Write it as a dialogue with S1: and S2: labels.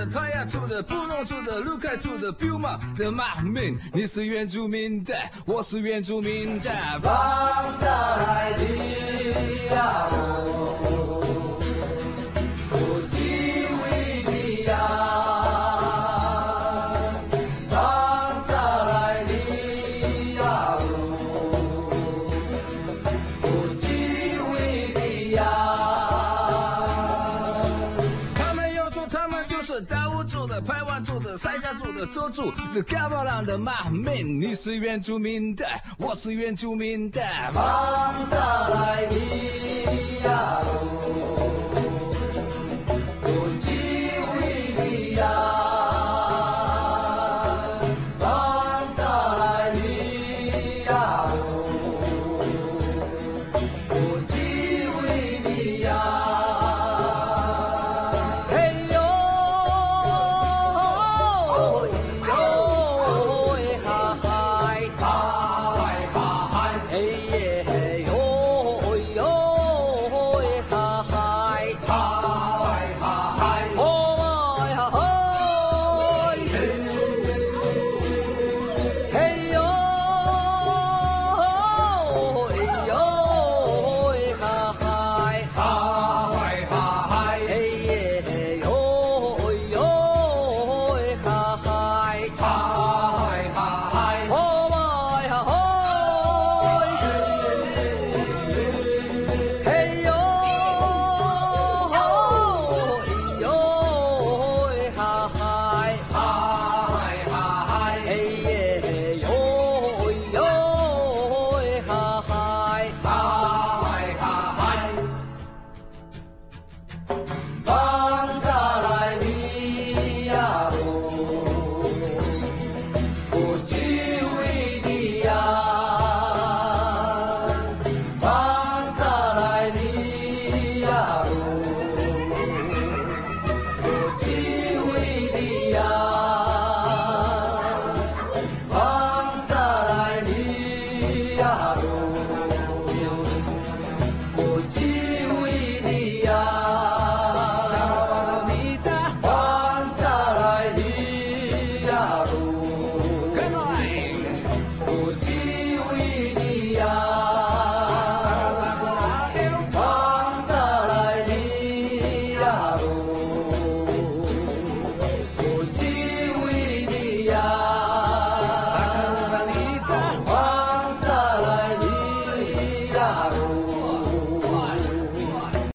S1: 是阿美族的、泰雅族的、布农族的、卢凯族的、彪马的马民。你是原住民的，我是原住民的。
S2: 放下来的呀住、的、山下住的、
S1: 周住的、嘎巴朗的马民。你是原住民的，我是原住民的。
S2: 放下来你呀哦。